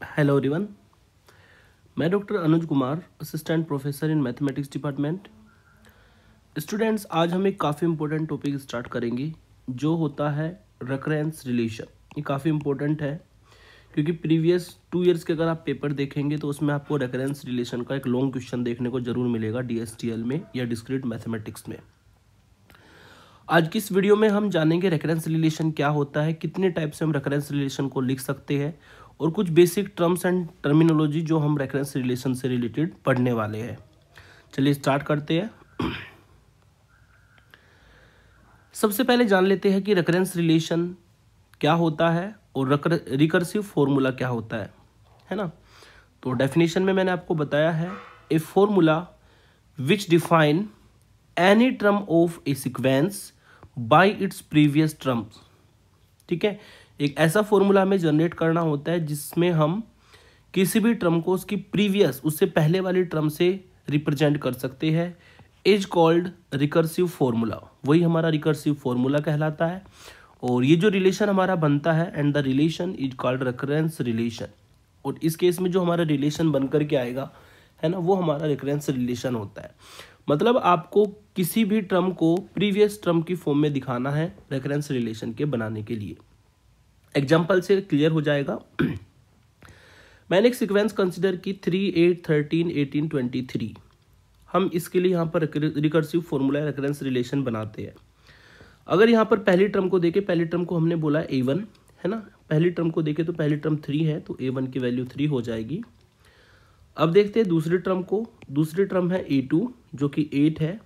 Hello everyone मैं doctor Anuj Kumar assistant professor in mathematics department students आज हम एक काफ़ी इम्पोर्टेंट टॉपिक स्टार्ट करेंगे, जो होता है रेकरेंस रिलेशन ये काफ़ी इम्पोर्टेंट है, क्योंकि प्रीवियस टू इयर्स के अगर आप पेपर देखेंगे तो उसमें आपको रेकरेंस रिलेशन का एक लॉन्ग क्वेश्चन देखने को ज़रूर मिलेगा डीएसटीएल में या डिस्क्रीट मैथमेटिक्स में. आज की इस वीडियो में हम जानेंगे रेकरेंस रिलेशन क्या होता है, कितने टाइप से हम रेकरेंस रिलेशन को लिख सकते हैं और कुछ बेसिक टर्म्स एंड टर्मिनोलॉजी जो हम रेफरेंस रिलेशन से रिलेटेड पढ़ने वाले हैं। चलिए स्टार्ट करते हैं। सबसे पहले जान लेते हैं कि रेफरेंस रिलेशन क्या होता है और रिकर्सिव फॉर्मूला क्या होता है है ना? तो डेफिनेशन में मैंने आपको बताया है a formula which define any term of a sequence by its previous terms ठीक है? एक ऐसा फॉर्मूला हमें जनरेट करना होता है जिसमें हम किसी भी टर्म को उसकी प्रीवियस उससे पहले वाली टर्म से रिप्रेजेंट कर सकते हैं। इज़ कॉल्ड रिकर्सिव फॉर्मूला वही हमारा रिकर्सिव फॉर्मूला कहलाता है। और ये जो रिलेशन हमारा बनता है and the relation is called recurrence relation और इस केस में जो हमारा रिलेशन बन करके आएगा, है ना, वो हमारा रिकरेंस रिलेशन होता है। मतलब आपको किसी भी टर्म को प्रीवियस टर्म की फॉर्म में दिखाना है रेफरेंस रिलेशन के बनाने के लिए। एग्ज़ाम्पल से क्लियर हो जाएगा। मैंने एक सीक्वेंस कंसिडर की three eight thirteen eighteen twenty three हम इसके लिए यहाँ पर रिकर्सिव फॉर्मूला रेफरेंस रिलेशन बनाते हैं। अगर यहाँ पर पहली टर्म को देखे, पहली टर्म को हमने बोला ए वन है ना? पहली टर्म को देखे तो पहली टर्म थ्री है तो ए वन की वैल्यू थ्री हो जाएगी। अब देखते हैं दूसरी टर्म को। दूसरी टर्म है ए टू जो कि एट है।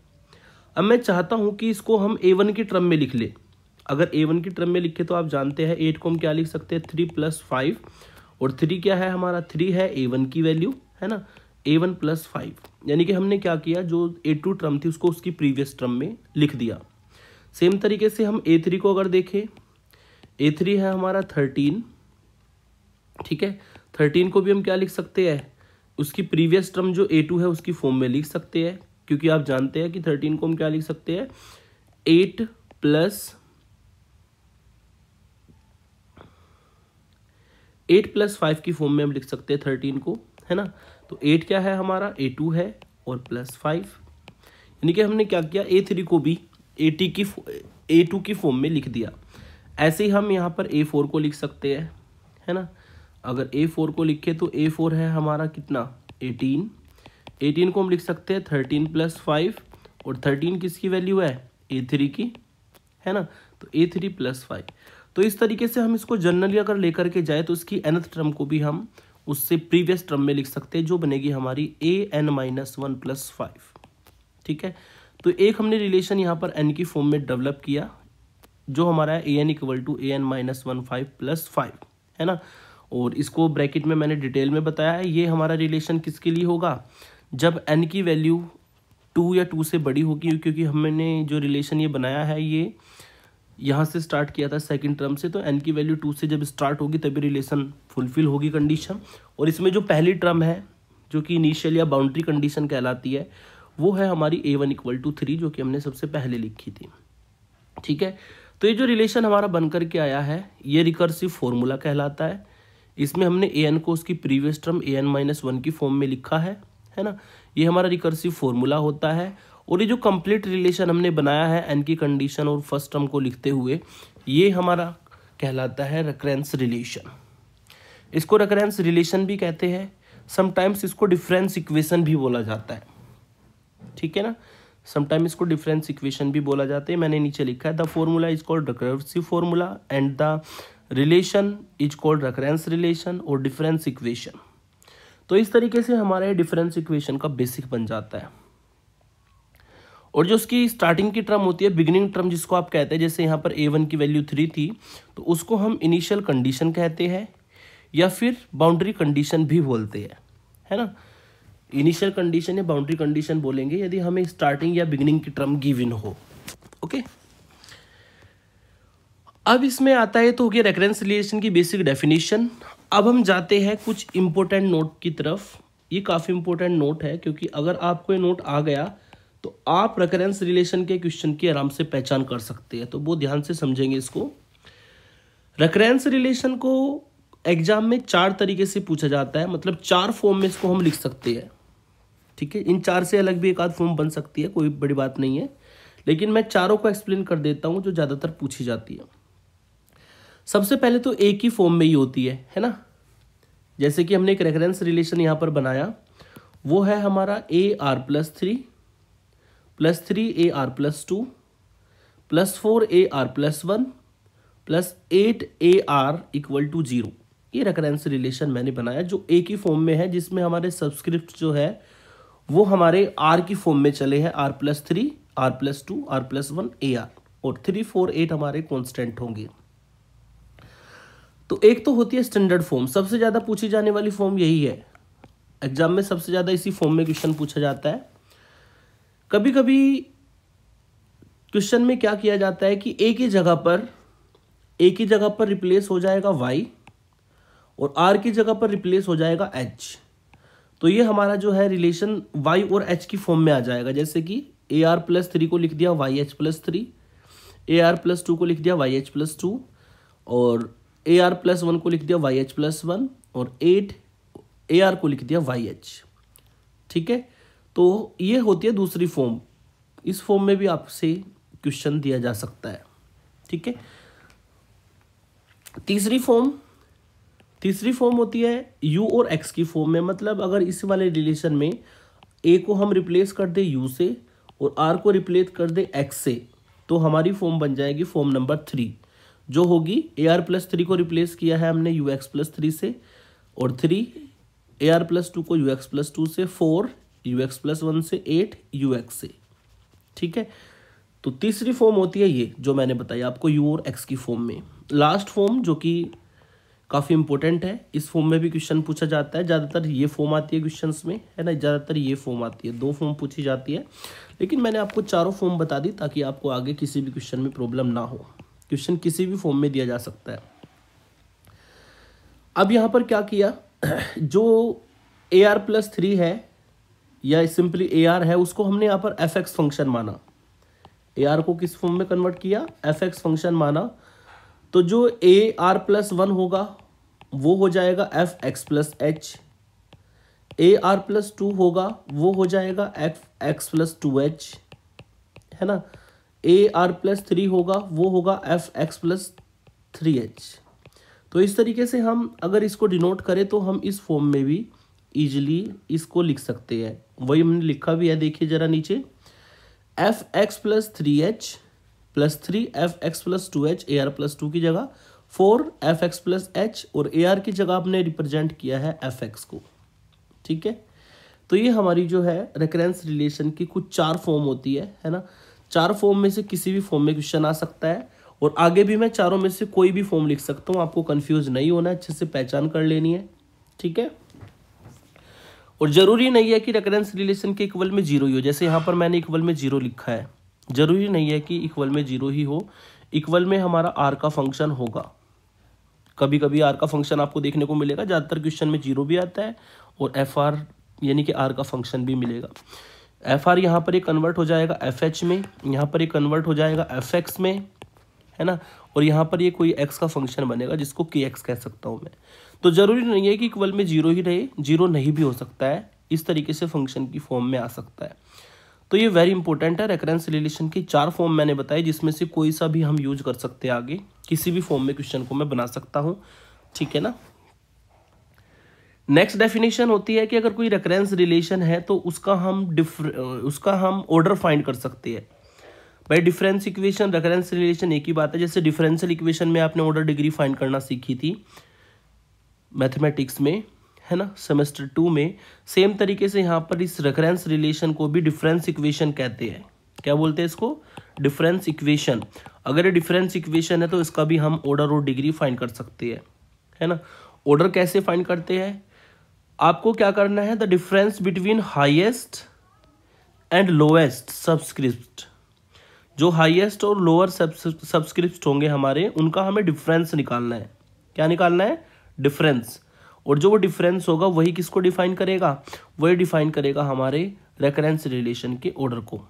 अब मैं चाहता हूँ कि इसको हम ए वन की टर्म में लिख ले। अगर ए वन की टर्म में लिखे तो आप जानते हैं एट को हम क्या लिख सकते हैं? थ्री प्लस फाइव और थ्री क्या है हमारा? थ्री है ए वन की वैल्यू है ना? ए वन प्लस फाइव यानी कि हमने क्या किया? जो ए टू टर्म थी उसको उसकी प्रीवियस टर्म में लिख दिया। सेम तरीके से हम ए थ्री को अगर देखें ए थ्री है हमारा थर्टीन ठीक है? थर्टीन को भी हम क्या लिख सकते हैं? उसकी प्रीवियस टर्म जो ए टू है उसकी फॉर्म में लिख सकते हैं। क्योंकि आप जानते हैं कि थर्टीन को हम क्या लिख सकते हैं? Eight plus eight plus five की फॉर्म में हम लिख सकते हैं थर्टीन को, है ना? तो एट क्या है हमारा? ए टू है और प्लस फाइव। यानी कि हमने क्या किया? ए थ्री को भी ए टी की ए टू की फॉर्म में लिख दिया। ऐसे ही हम यहाँ पर ए फोर को लिख सकते हैं, है ना? अगर ए फोर को लिखे तो ए फोर है हमारा कितना? एटीन। एटीन को हम लिख सकते हैं थर्टीन प्लस फाइव। और थर्टीन किसकी वैल्यू है? ए थ्री की, है ना? तो ए थ्री प्लस फाइव। तो इस तरीके से हम इसको जनरली अगर लेकर के जाए तो इसकी एनथ टर्म को भी हम उससे प्रीवियस टर्म में लिख सकते हैं, जो बनेगी हमारी a n minus one plus five ठीक है? तो एक हमने रिलेशन यहाँ पर एन की फॉर्म में डेवलप किया, जो हमारा है a n equal to a n minus one five plus five है ना? और इसको ब्रैकेट में मैंने डिटेल में बताया है, ये हमारा रिलेशन किसके लिए होगा? जब एन की वैल्यू टू या टू से बड़ी होगी, क्योंकि हमने जो रिलेशन ये बनाया है, ये यहाँ से स्टार्ट किया था सेकंड टर्म से तो एन की वैल्यू टू से जब स्टार्ट होगी, तभी रिलेशन फुलफिल होगी कंडीशन और इसमें जो पहली टर्म है, जो कि इनिशियल या बाउंड्री कंडीशन कहलाती है, वो है हमारी a one equal to three जो कि हमने सबसे पहले लिखी थी। ठीक है? तो ये जो रिलेशन हमारा बन करके आया है, ये रिकर्सिव फॉर्मूला कहलाता है। इसमें हमने ए एन को उसकी previous term a n minus one की फॉर्म में लिखा है है ना? ये हमारा रिकर्सिव फॉर्मूला होता है। और ये जो कंप्लीट रिलेशन हमने बनाया है एन की कंडीशन और फ़र्स्ट टर्म को लिखते हुए, ये हमारा कहलाता है रेकरेंस रिलेशन इसको रेकरेंस रिलेशन भी कहते हैं। समटाइम्स इसको डिफरेंस इक्वेशन भी बोला जाता है। ठीक है ना? समटाइम इसको डिफरेंस इक्वेशन भी बोला जाता है। मैंने नीचे लिखा है the formula is called recursive formula and the relation is called recurrence relation और डिफरेंस इक्वेशन तो इस तरीके से हमारे डिफरेंस इक्वेशन का बेसिक बन जाता है। और जो उसकी स्टार्टिंग की टर्म होती है बिगिनिंग टर्म जिसको आप कहते हैं, जैसे यहाँ पर ए वन की वैल्यू थ्री थी तो उसको हम इनिशियल कंडीशन कहते हैं, या फिर बाउंड्री कंडीशन भी बोलते हैं, है ना? इनिशियल कंडीशन या बाउंड्री कंडीशन बोलेंगे, यदि हमें स्टार्टिंग या बिगिनिंग की टर्म गिवन हो ओके? अब इसमें आता है तो हो गया रिलेशन की बेसिक डेफिनेशन अब हम जाते हैं कुछ इंपॉर्टेंट नोट की तरफ़। ये काफ़ी इंपॉर्टेंट नोट है, क्योंकि अगर आपको ये नोट आ गया तो आप रेफरेंस रिलेशन के क्वेश्चन की आराम से पहचान कर सकते हैं। तो वो ध्यान से समझेंगे इसको। रेफरेंस रिलेशन को एग्ज़ाम में चार तरीके से पूछा जाता है। मतलब चार फॉर्म में इसको हम लिख सकते हैं। ठीक है? इन चार से अलग भी एक आध फॉर्म बन सकती है, कोई बड़ी बात नहीं है। लेकिन मैं चारों को एक्सप्लेन कर देता हूँ, जो ज़्यादातर पूछी जाती है। सबसे पहले तो एक ही फॉर्म में ही होती है है ना? जैसे कि हमने एक रेफरेंस रिलेशन यहाँ पर बनाया। वो है हमारा a r plus three plus three a r plus two, plus four a r plus one, plus eight a r equal to zero. ये रेफरेंस रिलेशन मैंने बनाया जो ए की फॉर्म में है, जिसमें हमारे सब्सक्रिप्ट जो है, वो हमारे आर की फॉर्म में चले हैं। R plus three r plus two r plus one a r और थ्री फोर एट हमारे कॉन्स्टेंट होंगे। तो एक तो होती है स्टैंडर्ड फॉर्म सबसे ज़्यादा पूछी जाने वाली फॉर्म यही है। एग्ज़ाम में सबसे ज़्यादा इसी फॉर्म में क्वेश्चन पूछा जाता है। कभी कभी क्वेश्चन में क्या किया जाता है कि एक ही जगह पर, एक ही जगह पर रिप्लेस हो जाएगा वाई और आर की जगह पर रिप्लेस हो जाएगा एच तो ये हमारा जो है रिलेशन वाई और एच की फॉर्म में आ जाएगा। जैसे कि ए आर प्लस थ्री को लिख दिया y h plus three a r plus two को लिख दिया वाई एच प्लस टू और ए आर प्लस वन को लिख दिया वाई एच प्लस वन और एट ए आर को लिख दिया वाई एच ठीक है? तो ये होती है दूसरी फॉर्म इस फॉर्म में भी आपसे क्वेश्चन दिया जा सकता है। ठीक है? तीसरी फॉर्म तीसरी फॉर्म होती है यू और एक्स की फॉर्म में। मतलब अगर इस वाले रिलेशन में ए को हम रिप्लेस कर दें यू से और आर को रिप्लेस कर दे एक्स से तो हमारी फॉर्म बन जाएगी फॉर्म नंबर थ्री जो होगी ए आर प्लस थ्री को रिप्लेस किया है हमने यू एक्स प्लस थ्री से और three a r plus two को यू एक्स प्लस टू से। Four u x plus one से एट यू एक्स से। ठीक है? तो तीसरी फॉर्म होती है ये, जो मैंने बताया आपको यू और एक्स की फॉर्म में। लास्ट फॉर्म जो कि काफ़ी इंपॉर्टेंट है, इस फॉर्म में भी क्वेश्चन पूछा जाता है। ज़्यादातर ये फॉर्म आती है क्वेश्चंस में, है ना? ज़्यादातर ये फॉर्म आती है। दो फॉर्म पूछी जाती है। लेकिन मैंने आपको चारों फॉर्म बता दी, ताकि आपको आगे किसी भी क्वेश्चन में प्रॉब्लम ना हो। क्वेश्चन किसी भी फॉर्म में दिया जा सकता है। अब यहाँ पर क्या किया? जो ए आर प्लस थ्री है या सिंपली ए आर है, उसको हमने यहाँ पर एफ़ एक्स फ़ंक्शन माना। ए आर को किस फॉर्म में कन्वर्ट किया? एफ़ एक्स फ़ंक्शन माना। तो जो ए आर प्लस वन होगा, वो हो जाएगा f x plus h a r plus two होगा, वो हो जाएगा f x plus two h है ना? ए आर प्लस थ्री होगा, वो होगा f x plus three h तो इस तरीके से हम अगर इसको डिनोट करें तो हम इस फॉर्म में भी इजिली इसको लिख सकते हैं। वही हमने लिखा भी है, देखिए ज़रा नीचे। F x plus three h plus three f x plus two h a r plus two की जगह। Four f x plus h और ए आर की जगह आपने रिप्रेजेंट किया है एफ़ एक्स को। ठीक है? तो ये हमारी जो है रेकरेंस रिलेशन की कुछ चार फॉर्म होती है है ना? चार फॉर्म में से किसी भी फॉर्म में क्वेश्चन आ सकता है और आगे भी मैं चारों में से कोई भी फॉर्म लिख सकता हूँ। आपको कंफ्यूज नहीं होना, अच्छे से पहचान कर लेनी है। ठीक है? और ज़रूरी नहीं है कि रेकरेंस रिलेशन के इक्वल में ज़ीरो ही हो। जैसे यहाँ पर मैंने इक्वल में ज़ीरो लिखा है। ज़रूरी नहीं है कि इक्वल में ज़ीरो ही हो। इक्वल में हमारा आर का फ़ंक्शन होगा। कभी कभी आर का फ़ंक्शन आपको देखने को मिलेगा। ज़्यादातर क्वेश्चन में ज़ीरो भी आता है और एफ़ आर यानी कि आर का फ़ंक्शन भी मिलेगा। एफ़ आर यहाँ पर एक कन्वर्ट हो जाएगा एफ़ एच में। यहाँ पर एक कन्वर्ट हो जाएगा एफ़ एक्स में। है ना? और यहाँ पर ये कोई एक्स का फ़ंक्शन बनेगा जिसको के एक्स कह सकता हूँ मैं। तो ज़रूरी नहीं है कि इक्वल में ज़ीरो ही रहे ज़ीरो नहीं भी हो सकता है, इस तरीके से फ़ंक्शन की फॉर्म में आ सकता है। तो ये वेरी इंपॉर्टेंट है रेकरेंस रिलेशन की चार फॉर्म मैंने बताई जिसमें से कोई सा भी हम यूज़ कर सकते हैं आगे। किसी भी फॉर्म में क्वेश्चन को मैं बना सकता हूँ। ठीक है ना? नेक्स्ट डेफिनेशन होती है कि अगर कोई रेकरेंस रिलेशन है तो उसका हम डिफर उसका हम ऑर्डर फाइंड कर सकते हैं। भाई डिफरेंस इक्वेशन रेकरेंस रिलेशन एक ही बात है। जैसे डिफरेंशियल इक्वेशन में आपने ऑर्डर डिग्री फाइंड करना सीखी थी मैथमेटिक्स में, है ना सेमेस्टर टू में सेम तरीके से यहाँ पर इस रेफरेंस रिलेशन को भी डिफरेंस इक्वेशन कहते हैं। क्या बोलते हैं इसको? डिफरेंस इक्वेशन अगर ये डिफरेंस इक्वेशन है तो इसका भी हम ऑर्डर और डिग्री फाइंड कर सकते हैं, है ना? ऑर्डर कैसे फाइंड करते हैं? आपको क्या करना है? The difference between highest and lowest subscript जो हाईएस्ट और लोअर सब्सक्रिप्ट होंगे हमारे, उनका हमें डिफरेंस निकालना है। क्या निकालना है? डिफरेंस और जो वो डिफरेंस होगा, वही किसको डिफाइन करेगा? वही डिफाइन करेगा हमारे रेकरेंस रिलेशन के ऑर्डर को।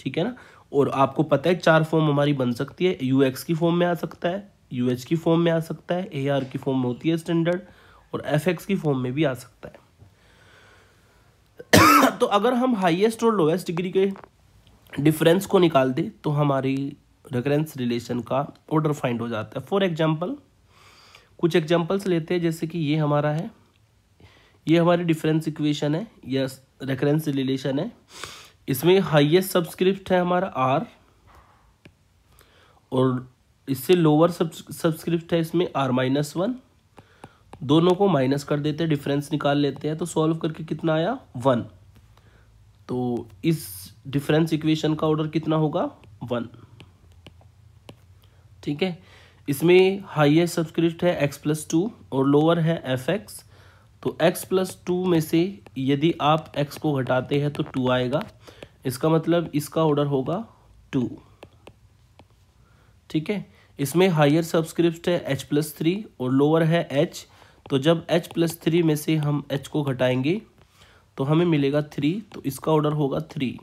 ठीक है ना? और आपको पता है, चार फॉर्म हमारी बन सकती है। यू एक्स की फॉर्म में आ सकता है यू एच की फॉर्म में आ सकता है ए आर की फॉर्म में होती है स्टैंडर्ड और एफ़ एक्स की फॉर्म में भी आ सकता है। तो अगर हम हाईएस्ट और लोएस्ट डिग्री के डिफरेंस को निकाल दें तो हमारी रेकरेंस रिलेशन का ऑर्डर फाइंड हो जाता है। फॉर एग्जांपल कुछ एग्जांपल्स लेते हैं, जैसे कि ये हमारा है। ये हमारी डिफरेंस इक्वेशन है, या रेफरेंस रिलेशन है। इसमें हाईएस्ट सब्सक्रिप्ट है हमारा आर और इससे लोअर सब्सक्रिप्ट है इसमें आर माइनस वन दोनों को माइनस कर देते हैं डिफरेंस निकाल लेते हैं तो सॉल्व करके कितना आया? वन तो इस डिफरेंस इक्वेशन का ऑर्डर कितना होगा? वन ठीक है? इसमें हाईएस्ट सब्सक्रिप्ट है एक्स प्लस टू और लोअर है एफ़ एक्स तो एक्स प्लस टू में से यदि आप एक्स को घटाते हैं तो टू आएगा। इसका मतलब इसका ऑर्डर होगा टू ठीक है? इसमें हायर सब्सक्रिप्ट है एच प्लस थ्री और लोअर है एच तो जब एच प्लस थ्री में से हम एच को घटाएँगे तो हमें मिलेगा थ्री तो इसका ऑर्डर होगा थ्री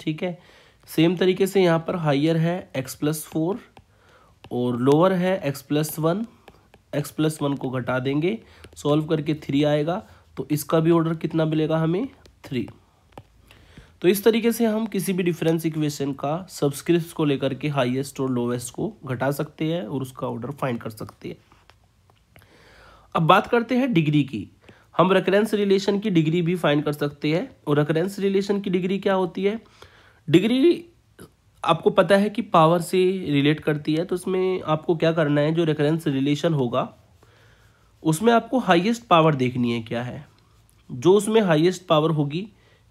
ठीक है? सेम तरीके से यहाँ पर हाइयर है एक्स प्लस फोर और लोअर है x plus one x plus one को घटा देंगे सॉल्व करके थ्री आएगा तो इसका भी ऑर्डर कितना मिलेगा हमें? थ्री तो इस तरीके से हम किसी भी डिफरेंस इक्वेशन का सब्सक्रिप्ट को लेकर के हाईएस्ट और लोवेस्ट को घटा सकते हैं और उसका ऑर्डर फाइंड कर सकते हैं। अब बात करते हैं डिग्री की। हम रेकरेंस रिलेशन की डिग्री भी फाइंड कर सकते हैं और रेकरेंस रिलेशन की डिग्री क्या होती है? डिग्री आपको पता है कि पावर से रिलेट करती है तो उसमें आपको क्या करना है, जो रेफरेंस रिलेशन होगा, उसमें आपको हाईएस्ट पावर देखनी है क्या है। जो उसमें हाईएस्ट पावर होगी,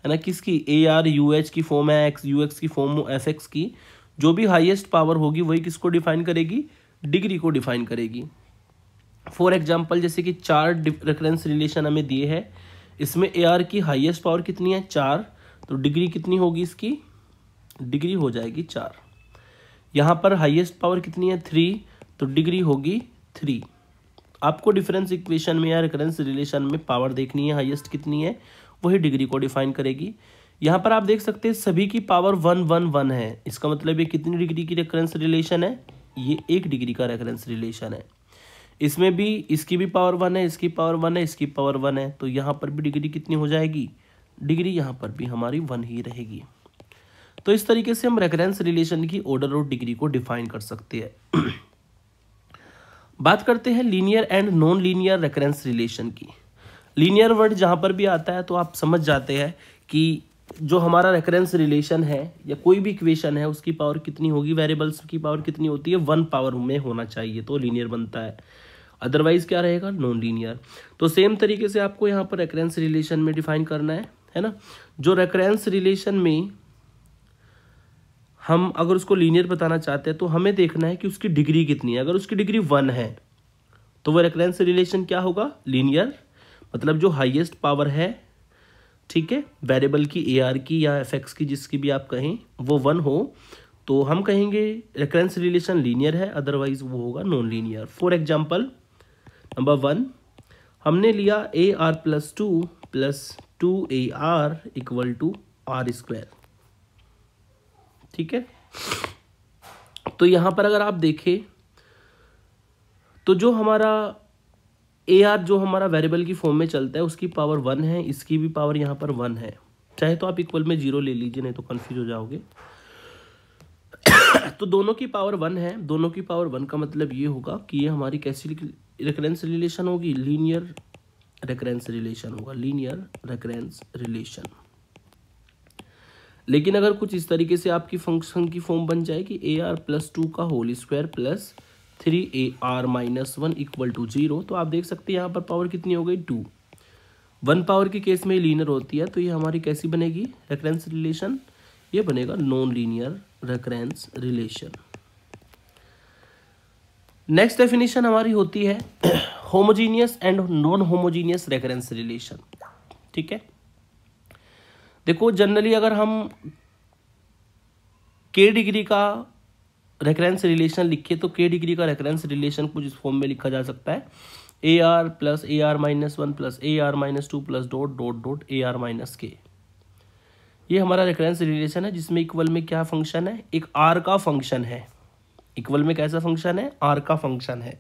है ना, किसकी? ए आर यू एच की फॉर्म है एक्स यू एक्स की फॉर्म एफ़ एक्स की, जो भी हाईएस्ट पावर होगी, वही किसको डिफाइन करेगी? डिग्री को डिफाइन करेगी। फॉर एग्ज़ाम्पल जैसे कि चार रेफरेंस रिलेशन हमें दिए है, इसमें ए आर की हाईएस्ट पावर कितनी है? चार। तो डिग्री कितनी होगी इसकी? डिग्री हो जाएगी चार। यहाँ पर हाईएस्ट पावर कितनी है? थ्री तो डिग्री होगी थ्री आपको डिफरेंस इक्वेशन में या रेफरेंस रिलेशन में पावर देखनी है हाईएस्ट कितनी है? वही डिग्री को डिफाइन करेगी। यहाँ पर आप देख सकते हैं, सभी की पावर वन वन वन है। इसका मतलब ये कितनी डिग्री की रेफरेंस रिलेशन है? ये एक डिग्री का रेफरेंस रिलेशन है। इसमें भी, इसकी भी पावर वन है, इसकी पावर वन है, इसकी पावर वन है। तो यहाँ पर भी डिग्री कितनी हो जाएगी? डिग्री यहाँ पर भी हमारी वन ही रहेगी। तो इस तरीके से हम रेफरेंस रिलेशन की ऑर्डर और डिग्री को डिफाइन कर सकते हैं। बात करते हैं linear and non linear recurrence relation की। लीनियर वर्ड जहाँ पर भी आता है तो आप समझ जाते हैं कि जो हमारा रेकरेंस रिलेशन है या कोई भी इक्वेशन है, उसकी पावर कितनी होगी वेरिएबल्स की पावर कितनी होती है वन पावर में होना चाहिए तो लीनियर बनता है। अदरवाइज़ क्या रहेगा? नॉन लीनियर तो सेम तरीके से आपको यहाँ पर रेकरेंस रिलेशन में डिफाइन करना है है ना? जो रेकरेंस रिलेशन में हम अगर उसको लीनियर बताना चाहते हैं तो हमें देखना है कि उसकी डिग्री कितनी है। अगर उसकी डिग्री वन है तो वो रेकरेंस रिलेशन क्या होगा? लीनियर मतलब जो हाईएस्ट पावर है, ठीक है वेरिएबल की ए आर की या एफ़ एक्स की, जिसकी भी आप कहें, वो वन हो तो हम कहेंगे रेकरेंस रिलेशन लीनियर है अदरवाइज़ वो होगा non linear for example number one हमने लिया a r plus two plus two a r equal to r square ठीक है? तो यहाँ पर अगर आप देखें तो जो हमारा ए आर जो हमारा वेरिएबल की फॉर्म में चलता है, उसकी पावर वन है, इसकी भी पावर यहाँ पर वन है। चाहे तो आप इक्वल में ज़ीरो ले लीजिए, नहीं तो कंफ्यूज हो जाओगे। तो दोनों की पावर वन है। दोनों की पावर वन का मतलब ये होगा कि ये हमारी कैसी रेकरेंस रिलेशन होगी? लीनियर रेकरेंस रिलेशन होगा। लीनियर रेकरेंस रिलेशन लेकिन अगर कुछ इस तरीके से आपकी फ़ंक्शन की फॉर्म बन जाए कि ए आर प्लस टू का whole square plus three a r minus one equal to zero तो आप देख सकते हैं यहाँ पर पावर कितनी हो गई? टू वन पावर के केस में लीनियर होती है तो ये हमारी कैसी बनेगी? रेकरेंस रिलेशन ये बनेगा non linear recurrence relation next definition हमारी होती है homogeneous and non homogeneous reference relation ठीक है? देखो जनरली अगर हम के डिग्री का रेफरेंस रिलेशन लिखे तो के डिग्री का रेफरेंस रिलेशन कुछ इस फॉर्म में लिखा जा सकता है। A r plus a r minus one plus a r minus two plus dot dot dot a r minus k ये हमारा रेफरेंस रिलेशन है, जिसमें इक्वल में क्या फ़ंक्शन है? एक आर का फ़ंक्शन है। इक्वल में कैसा फ़ंक्शन है? आर का फ़ंक्शन है।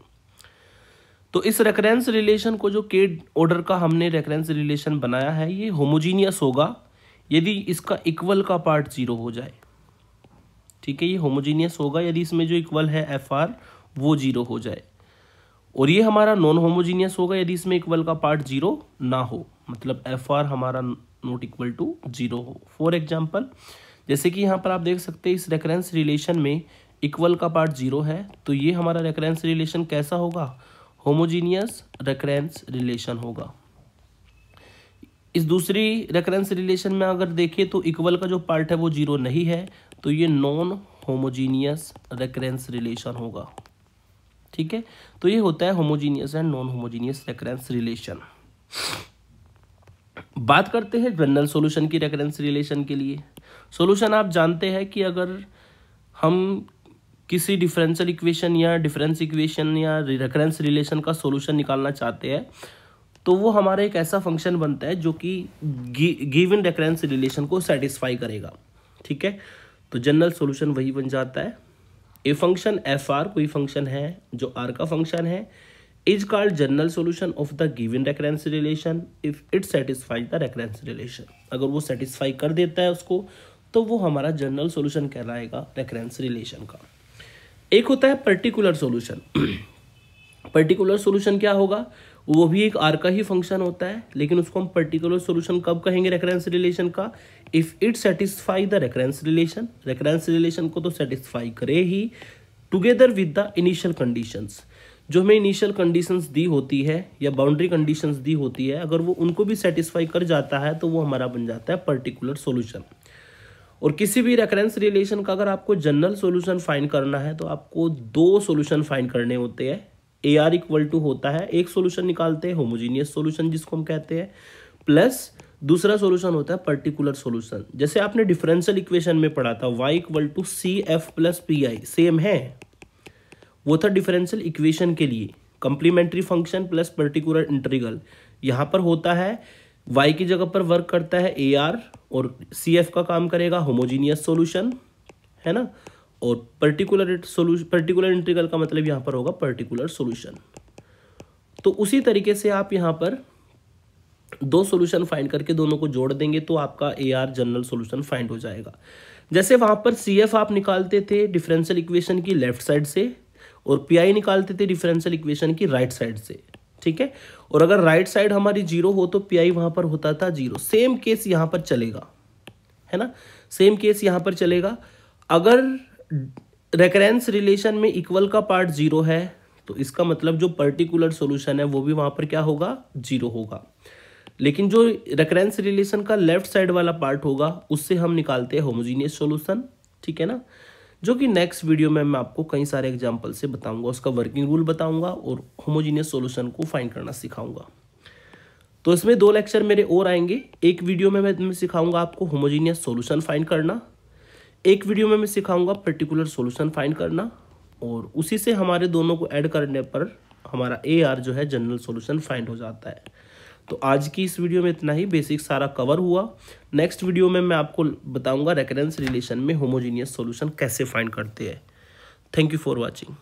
तो इस रेफरेंस रिलेशन को जो के ऑर्डर का हमने रेफरेंस रिलेशन बनाया है, ये होमोजीनियस होगा। यदि इसका इक्वल का पार्ट ज़ीरो हो जाए, ठीक है, ये होमोजीनियस होगा, यदि इसमें जो इक्वल है एफ़ आर वो ज़ीरो हो जाए। और ये हमारा नॉन होमोजीनियस होगा, यदि इसमें इक्वल का पार्ट ज़ीरो ना हो मतलब एफ़ आर हमारा नॉट इक्वल टू ज़ीरो हो। फॉर एग्ज़ाम्पल जैसे कि यहाँ पर आप देख सकते हैं, इस रेफरेंस रिलेशन में इक्वल का पार्ट ज़ीरो है तो ये हमारा रेफरेंस रिलेशन कैसा होगा? होमोजीनियस रेफरेंस रिलेशन होगा। इस दूसरी रेफरेंस रिलेशन में अगर देखें तो इक्वल का जो पार्ट है वो ज़ीरो नहीं है तो ये नॉन होमोजीनियस रेकरेंस रिलेशन होगा। ठीक है? तो ये होता है homogeneous and non homogeneous recurrence relation बात करते हैं जनरल सॉल्यूशन की रेकरेंस रिलेशन के लिए। सॉल्यूशन आप जानते हैं कि अगर हम किसी डिफरेंशियल इक्वेशन या डिफरेंस इक्वेशन या रेकरेंस रिलेशन का सॉल्यूशन निकालना चाहते हैं तो वो हमारा एक ऐसा फ़ंक्शन बनता है जो कि गिवन रेफरेंस रिलेशन को सेटिस्फाई करेगा। ठीक है? तो जनरल सॉल्यूशन वही बन जाता है। ए फ़ंक्शन एफ़ आर कोई फ़ंक्शन है जो आर का फ़ंक्शन है। Is called general solution of the given reference relation if it satisfies the reference relation अगर वो सेटिस्फाई कर देता है उसको तो वो हमारा जनरल सॉल्यूशन कहलाएगा रेफरेंस रिलेशन का। एक होता है पर्टिकुलर सॉल्यूशन पर्टिकुलर सॉल्यूशन क्या होगा? वो भी एक आर का ही फ़ंक्शन होता है, लेकिन उसको हम पर्टिकुलर सॉल्यूशन कब कहेंगे रेफरेंस रिलेशन का? If it satisfy the reference relation reference relation को तो सेटिस्फाई करे ही together with the initial conditions जो हमें इनिशियल कंडीशंस दी होती है या बाउंड्री कंडीशंस दी होती है, अगर वो उनको भी सेटिस्फाई कर जाता है तो वो हमारा बन जाता है पर्टिकुलर सोल्यूशन और किसी भी रेफरेंस रिलेशन का अगर आपको जनरल सोल्यूशन फाइंड करना है तो आपको दो सोल्यूशन फाइंड करने होते हैं। ए आर इक्वल टू होता है, एक सोल्यूशन निकालते हैं होमोजीनियस सोल्यूशन जिसको हम कहते हैं प्लस दूसरा सोल्यूशन होता है पर्टिकुलर सोल्यूशन जैसे आपने डिफरेंशियल इक्वेशन में पढ़ा था y equal to C F plus P I same है? वो था डिफरेंशियल इक्वेशन के लिए complementary function plus particular integral यहाँ पर होता है वाई की जगह पर वर्क करता है ए और सी एफ़ का काम करेगा होमोजीनियस सोल्यूशन है ना? और पर्टिकुलर सोल्यूशन पर्टिकुलर इंटीग्रल का मतलब यहाँ पर होगा पर्टिकुलर सोल्यूशन तो उसी तरीके से आप यहाँ पर दो सॉल्यूशन फाइंड करके दोनों को जोड़ देंगे तो आपका a r general solution find हो जाएगा। जैसे वहाँ पर सी एफ़ आप निकालते थे डिफरेंशियल इक्वेशन की लेफ़्ट साइड से और पी आई निकालते थे डिफरेंशियल इक्वेशन की राइट साइड से, ठीक है? और अगर राइट साइड हमारी ज़ीरो हो तो पी आई वहाँ पर होता था ज़ीरो सेम केस यहाँ पर चलेगा, है ना? सेम केस यहाँ पर चलेगा। अगर रेकरेंस रिलेशन में इक्वल का पार्ट ज़ीरो है तो इसका मतलब जो पर्टिकुलर सॉल्यूशन है, वो भी वहाँ पर क्या होगा? ज़ीरो होगा। लेकिन जो रेकरेंस रिलेशन का लेफ़्ट साइड वाला पार्ट होगा, उससे हम निकालते हैं होमोजीनियस सॉल्यूशन ठीक है ना? जो कि नेक्स्ट वीडियो में मैं आपको कई सारे एग्ज़ाम्पल से बताऊँगा, उसका वर्किंग रूल बताऊँगा और होमोजीनियस सॉल्यूशन को फाइंड करना सिखाऊँगा। तो इसमें दो लेक्चर मेरे और आएँगे। एक वीडियो में मैं सिखाऊँगा आपको होमोजीनियस सॉल्यूशन फाइंड करना एक वीडियो में मैं सिखाऊँगा पर्टिकुलर सॉल्यूशन फाइंड करना और उसी से हमारे दोनों को ऐड करने पर हमारा ए आर जो है जनरल सोल्यूशन फाइंड हो जाता है। तो आज की इस वीडियो में इतना ही। बेसिक सारा कवर हुआ। नेक्स्ट वीडियो में मैं आपको बताऊँगा रेकरेंस रिलेशन में होमोजीनियस सॉल्यूशन कैसे फाइंड करते हैं। Thank you for watching